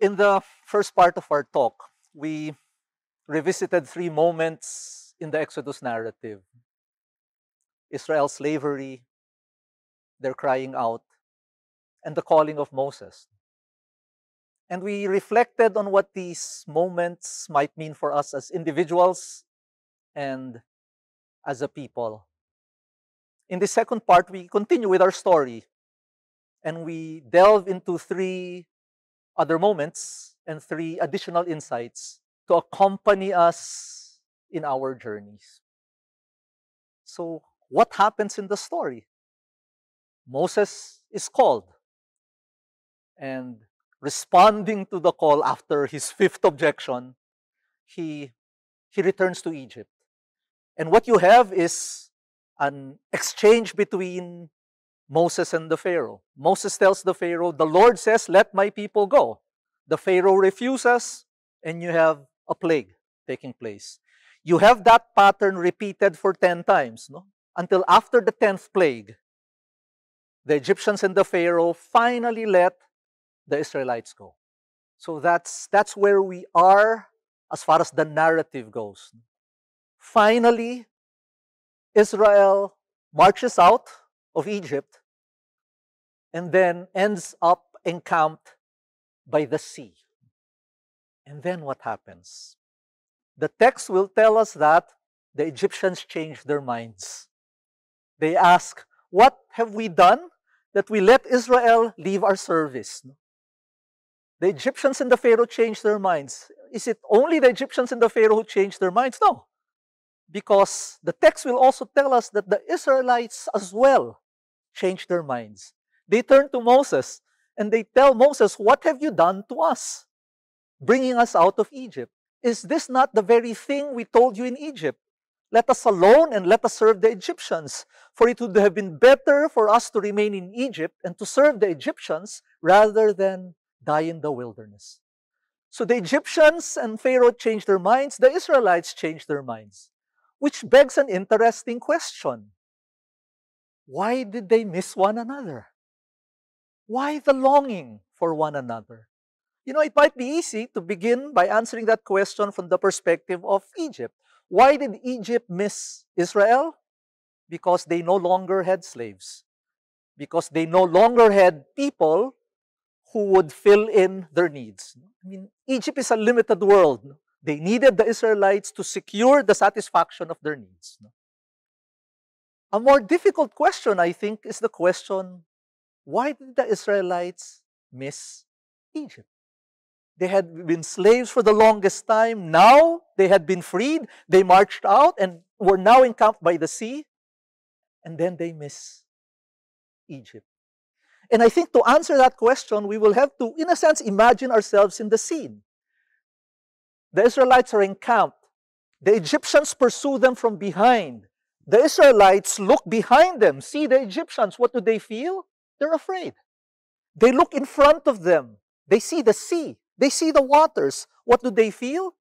In the first part of our talk, we revisited three moments in the Exodus narrative Israel's slavery, their crying out, and the calling of Moses. And we reflected on what these moments might mean for us as individuals and as a people. In the second part, we continue with our story and we delve into three other moments and three additional insights to accompany us in our journeys. So, what happens in the story? Moses is called. And responding to the call after his fifth objection, he, he returns to Egypt. And what you have is an exchange between Moses and the Pharaoh. Moses tells the Pharaoh, The Lord says, Let my people go. The Pharaoh refuses, and you have a plague taking place. You have that pattern repeated for 10 times, no? Until after the 10th plague, the Egyptians and the Pharaoh finally let the Israelites go. So that's, that's where we are as far as the narrative goes. Finally, Israel marches out of Egypt and then ends up encamped by the sea. And then what happens? The text will tell us that the Egyptians changed their minds. They ask, What have we done that we let Israel leave our service? The Egyptians and the Pharaoh changed their minds. Is it only the Egyptians and the Pharaoh who changed their minds? No. Because the text will also tell us that the Israelites as well changed their minds. They turn to Moses and they tell Moses, What have you done to us? Bringing us out of Egypt. Is this not the very thing we told you in Egypt? Let us alone and let us serve the Egyptians. For it would have been better for us to remain in Egypt and to serve the Egyptians rather than die in the wilderness. So the Egyptians and Pharaoh changed their minds, the Israelites changed their minds, which begs an interesting question. Why did they miss one another? Why the longing for one another? You know, it might be easy to begin by answering that question from the perspective of Egypt. Why did Egypt miss Israel? Because they no longer had slaves. Because they no longer had people who would fill in their needs. I mean, Egypt is a limited world. They needed the Israelites to secure the satisfaction of their needs. A more difficult question, I think, is the question why did the Israelites miss Egypt? They had been slaves for the longest time. Now they had been freed. They marched out and were now encamped by the sea. And then they miss Egypt. And I think to answer that question, we will have to, in a sense, imagine ourselves in the scene. The Israelites are encamped. The Egyptians pursue them from behind. The Israelites look behind them, see the Egyptians. What do they feel? They're afraid. They look in front of them. They see the sea. They see the waters. What do they feel?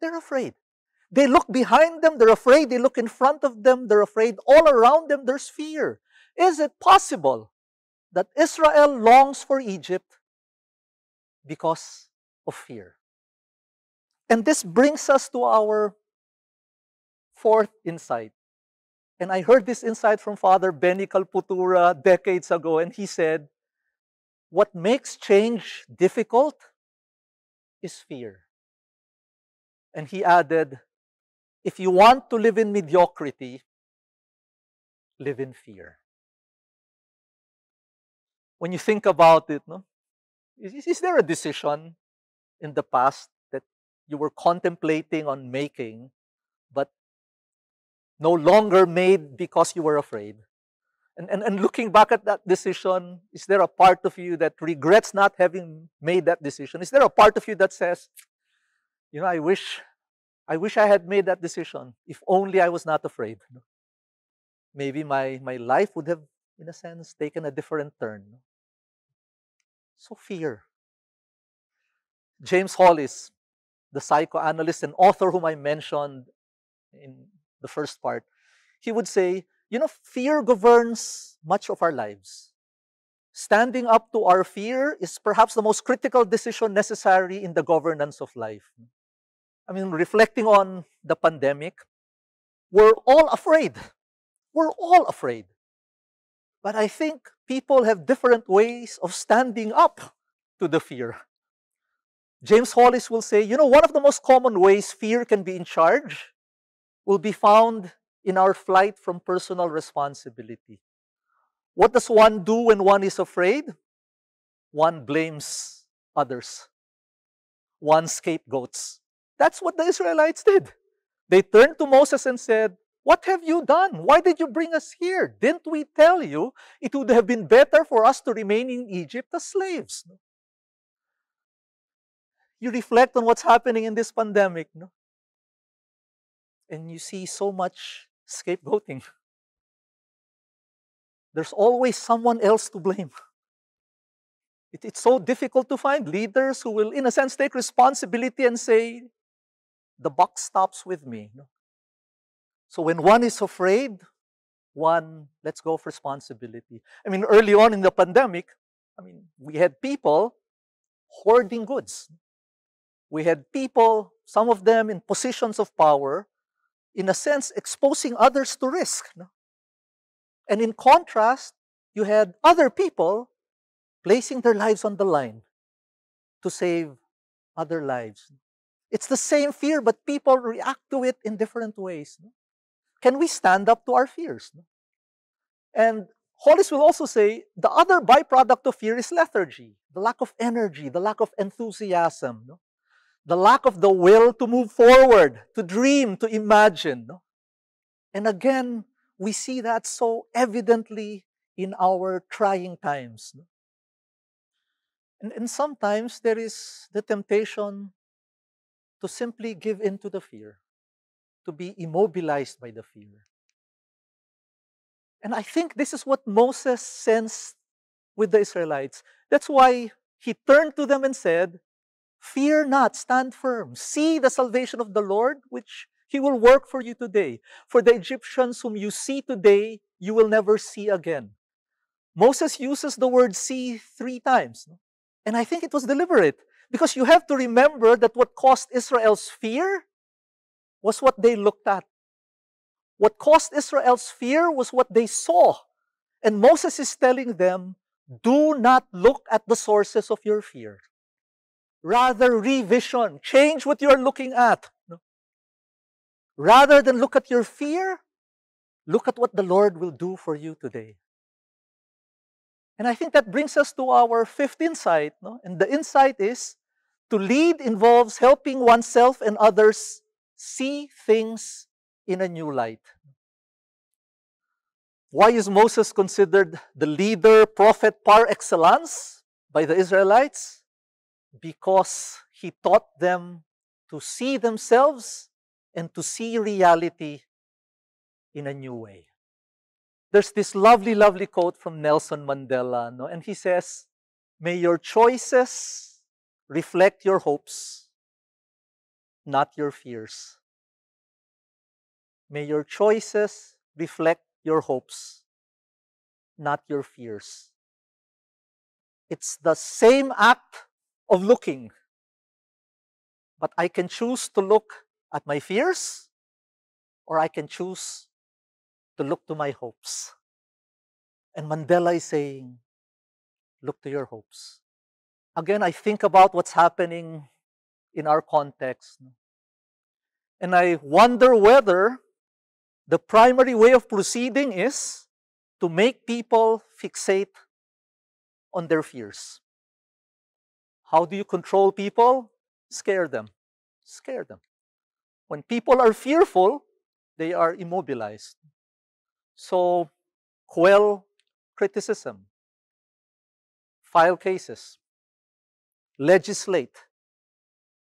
They're afraid. They look behind them. They're afraid. They look in front of them. They're afraid. All around them, there's fear. Is it possible that Israel longs for Egypt because of fear? And this brings us to our fourth insight. And I heard this insight from Father Benny Calpotura decades ago, and he said, What makes change difficult is fear. And he added, If you want to live in mediocrity, live in fear. When you think about it, no? is, is there a decision in the past that you were contemplating on making, but no longer made because you were afraid. And, and, and looking back at that decision, is there a part of you that regrets not having made that decision? Is there a part of you that says, you know, I wish, I wish I had made that decision if only I was not afraid. Maybe my, my life would have, in a sense, taken a different turn. So fear. James Hollis, the psychoanalyst and author whom I mentioned in the first part, he would say, you know, fear governs much of our lives. standing up to our fear is perhaps the most critical decision necessary in the governance of life. I mean, reflecting on the pandemic, we're all afraid. We're all afraid. But I think people have different ways of standing up to the fear. James Hollis will say, you know, one of the most common ways fear can be in charge will be found in our flight from personal responsibility. What does one do when one is afraid? One blames others. One scapegoats. That's what the Israelites did. They turned to Moses and said, What have you done? Why did you bring us here? Didn't we tell you it would have been better for us to remain in Egypt as slaves? You reflect on what's happening in this pandemic, no? And you see so much scapegoating. There's always someone else to blame. It, it's so difficult to find leaders who will, in a sense, take responsibility and say, the buck stops with me. So when one is afraid, one lets go of responsibility. I mean, early on in the pandemic, I mean, we had people hoarding goods. We had people, some of them in positions of power, in a sense, exposing others to risk. No? And in contrast, you had other people placing their lives on the line to save other lives. It's the same fear, but people react to it in different ways. No? Can we stand up to our fears? No? And Hollis will also say the other byproduct of fear is lethargy, the lack of energy, the lack of enthusiasm. No? The lack of the will to move forward, to dream, to imagine. And again, we see that so evidently in our trying times. And, and sometimes there is the temptation to simply give in to the fear, to be immobilized by the fear. And I think this is what Moses sensed with the Israelites. That's why he turned to them and said, Fear not, stand firm. See the salvation of the Lord, which he will work for you today. For the Egyptians whom you see today, you will never see again. Moses uses the word see three times. And I think it was deliberate because you have to remember that what caused Israel's fear was what they looked at. What caused Israel's fear was what they saw. And Moses is telling them, do not look at the sources of your fear. Rather, revision. Change what you're looking at. Rather than look at your fear, look at what the Lord will do for you today. And I think that brings us to our fifth insight. No? And the insight is to lead involves helping oneself and others see things in a new light. Why is Moses considered the leader, prophet par excellence by the Israelites? Because he taught them to see themselves and to see reality in a new way. There's this lovely, lovely quote from Nelson Mandela, no? and he says, May your choices reflect your hopes, not your fears. May your choices reflect your hopes, not your fears. It's the same act of looking. But I can choose to look at my fears, or I can choose to look to my hopes. And Mandela is saying, look to your hopes. Again, I think about what's happening in our context. And I wonder whether the primary way of proceeding is to make people fixate on their fears. How do you control people? Scare them. Scare them. When people are fearful, they are immobilized. So, quell criticism, file cases, legislate,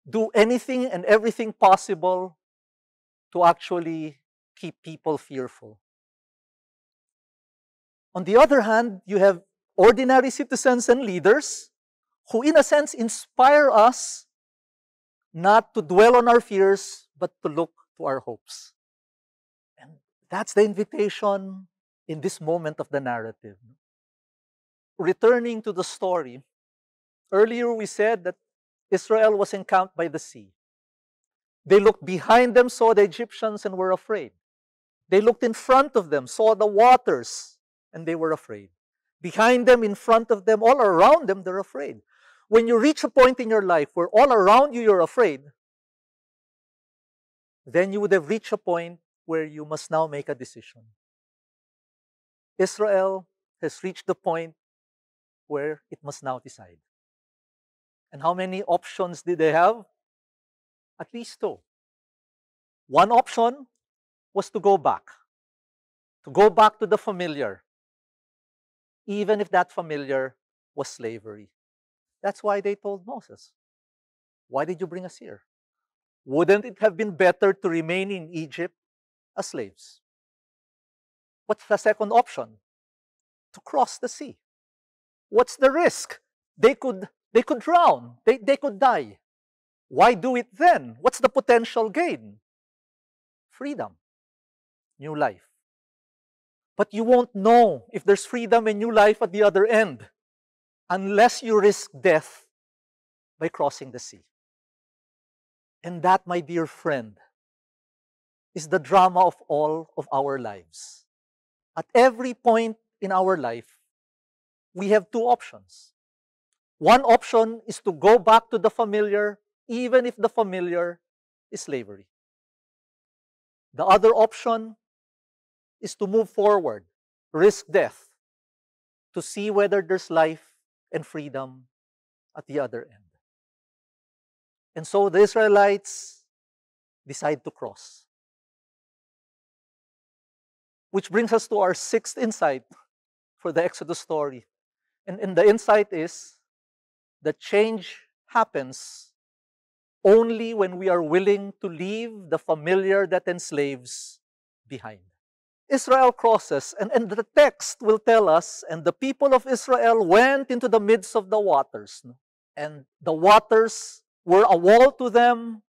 do anything and everything possible to actually keep people fearful. On the other hand, you have ordinary citizens and leaders who, in a sense, inspire us not to dwell on our fears, but to look to our hopes. And that's the invitation in this moment of the narrative. returning to the story, earlier we said that Israel was encamped by the sea. They looked behind them, saw the Egyptians, and were afraid. They looked in front of them, saw the waters, and they were afraid. Behind them, in front of them, all around them, they're afraid. When you reach a point in your life where all around you you're afraid, then you would have reached a point where you must now make a decision. Israel has reached the point where it must now decide. And how many options did they have? At least two. One option was to go back, to go back to the familiar, even if that familiar was slavery. That's why they told Moses, Why did you bring us here? Wouldn't it have been better to remain in Egypt as slaves? What's the second option? To cross the sea. What's the risk? They could, they could drown, they, they could die. Why do it then? What's the potential gain? Freedom, new life. But you won't know if there's freedom and new life at the other end unless you risk death by crossing the sea. And that, my dear friend, is the drama of all of our lives. At every point in our life, we have two options. One option is to go back to the familiar, even if the familiar is slavery. The other option is to move forward, risk death, to see whether there's life and freedom at the other end. And so the Israelites decide to cross. Which brings us to our sixth insight for the Exodus story. And, and the insight is that change happens only when we are willing to leave the familiar that enslaves behind. Israel crosses, and, and the text will tell us, and the people of Israel went into the midst of the waters, and the waters were a wall to them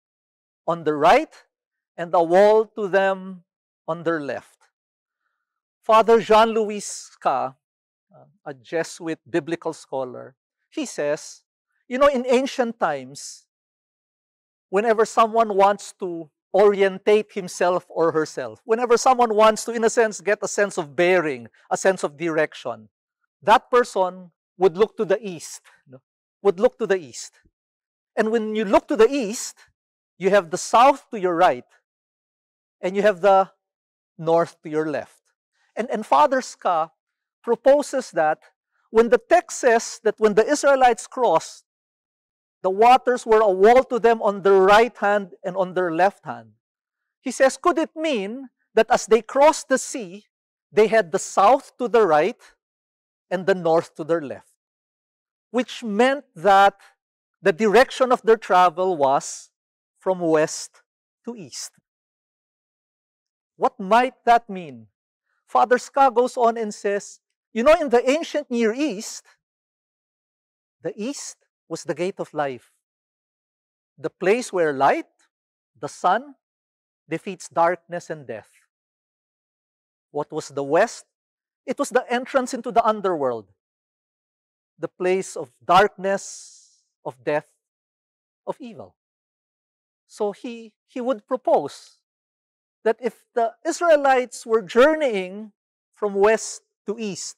on the right and a wall to them on their left. Father Jean Louis Ska, uh, a Jesuit biblical scholar, he says, you know, in ancient times, whenever someone wants to orientate himself or herself, whenever someone wants to, in a sense, get a sense of bearing, a sense of direction, that person would look to the east, would look to the east. And when you look to the east, you have the south to your right, and you have the north to your left. And, and Father Ska proposes that when the text says that when the Israelites crossed, the waters were a wall to them on their right hand and on their left hand. He says, could it mean that as they crossed the sea, they had the south to the right and the north to their left? Which meant that the direction of their travel was from west to east. What might that mean? Father Ska goes on and says, you know, in the ancient Near East, the east was the gate of life, the place where light, the sun, defeats darkness and death. What was the west? It was the entrance into the underworld, the place of darkness, of death, of evil. So he, he would propose that if the Israelites were journeying from west to east,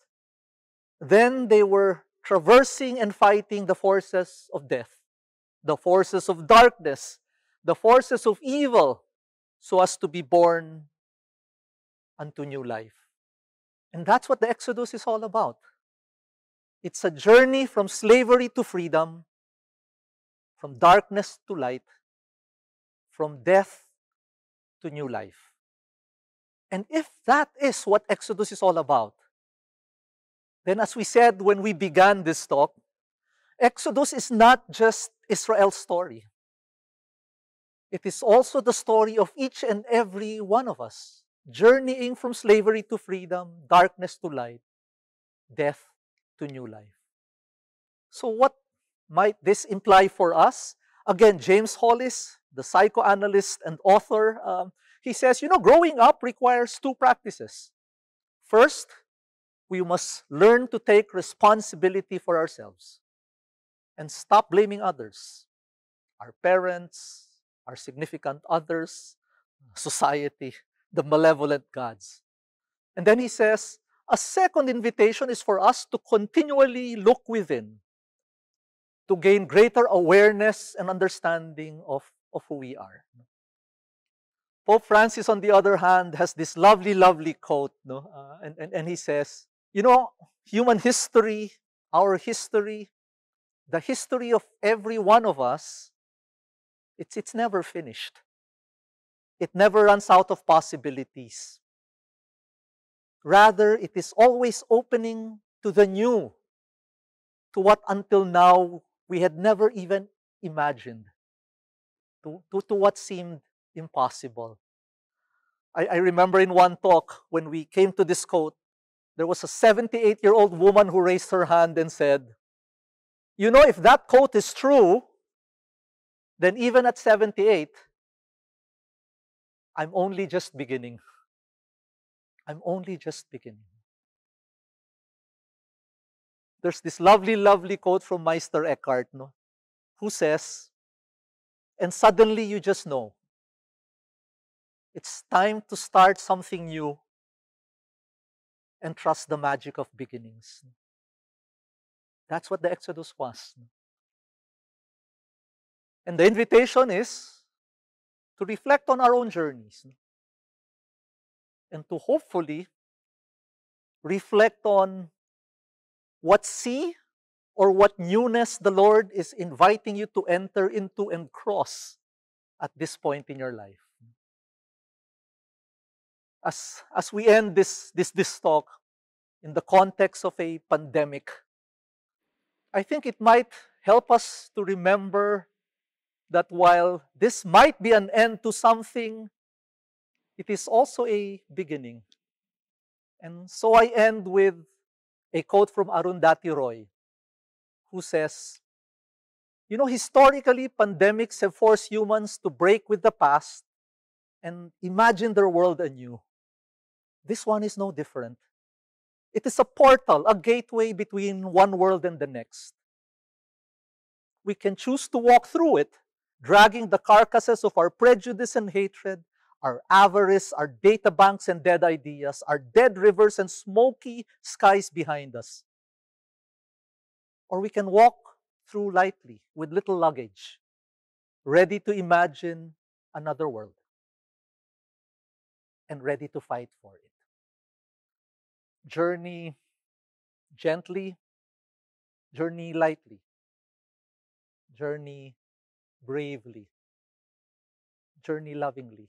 then they were traversing and fighting the forces of death, the forces of darkness, the forces of evil, so as to be born unto new life. And that's what the Exodus is all about. It's a journey from slavery to freedom, from darkness to light, from death to new life. And if that is what Exodus is all about, then as we said when we began this talk, Exodus is not just Israel's story. It is also the story of each and every one of us, journeying from slavery to freedom, darkness to light, death to new life. So what might this imply for us? Again, James Hollis, the psychoanalyst and author, um, he says, you know, growing up requires two practices. First, we must learn to take responsibility for ourselves and stop blaming others, our parents, our significant others, society, the malevolent gods. And then he says, a second invitation is for us to continually look within to gain greater awareness and understanding of, of who we are. Pope Francis, on the other hand, has this lovely, lovely quote, no? Uh, and, and, and he says, You know, human history, our history, the history of every one of us, it's, it's never finished. It never runs out of possibilities. Rather, it is always opening to the new, to what until now we had never even imagined, to, to, to what seemed impossible. I, I remember in one talk when we came to this quote, there was a 78 year old woman who raised her hand and said, You know, if that quote is true, then even at 78, I'm only just beginning. I'm only just beginning. There's this lovely, lovely quote from Meister Eckhart, no, who says, and suddenly you just know it's time to start something new and trust the magic of beginnings. That's what the Exodus was. And the invitation is to reflect on our own journeys and to hopefully reflect on what sea or what newness the Lord is inviting you to enter into and cross at this point in your life as, as we end this, this, this talk in the context of a pandemic, I think it might help us to remember that while this might be an end to something, it is also a beginning. And so I end with a quote from Arundhati Roy, who says, You know, historically, pandemics have forced humans to break with the past and imagine their world anew. This one is no different. It is a portal, a gateway between one world and the next. We can choose to walk through it, dragging the carcasses of our prejudice and hatred, our avarice, our data banks and dead ideas, our dead rivers and smoky skies behind us. Or we can walk through lightly with little luggage, ready to imagine another world and ready to fight for it journey gently, journey lightly, journey bravely, journey lovingly.